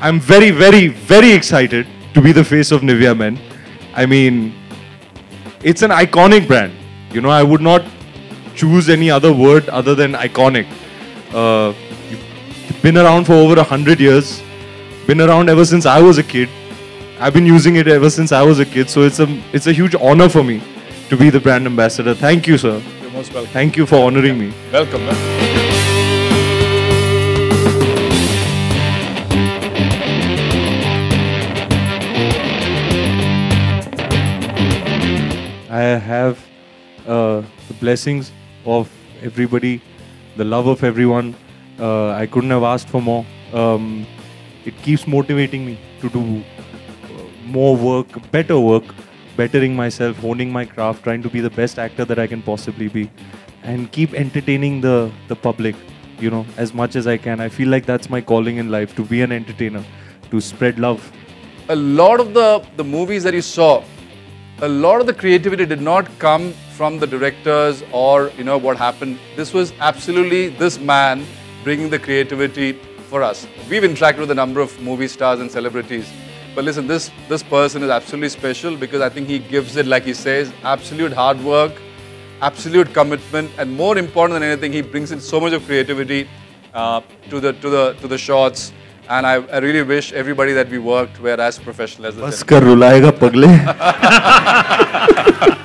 I'm very, very, very excited to be the face of Nivea Men. I mean, it's an iconic brand. You know, I would not choose any other word other than iconic. Uh, you've been around for over a hundred years. Been around ever since I was a kid. I've been using it ever since I was a kid. So it's a it's a huge honor for me to be the brand ambassador. Thank you, sir. You're most welcome. Thank you for honoring me. Welcome. man. I have uh, the blessings of everybody, the love of everyone. Uh, I couldn't have asked for more. Um, it keeps motivating me to do uh, more work, better work, bettering myself, honing my craft, trying to be the best actor that I can possibly be, and keep entertaining the the public. You know, as much as I can. I feel like that's my calling in life to be an entertainer, to spread love. a lot of the, the movies that you saw, a lot of the creativity did not come from the directors or you know what happened. This was absolutely this man bringing the creativity for us. We've interacted with a number of movie stars and celebrities, but listen, this this person is absolutely special because I think he gives it like he says, absolute hard work, absolute commitment, and more important than anything, he brings in so much of creativity uh, to the to the to the shots. And I, I really wish everybody that we worked were as professional as Oscar Rulaega Pagle.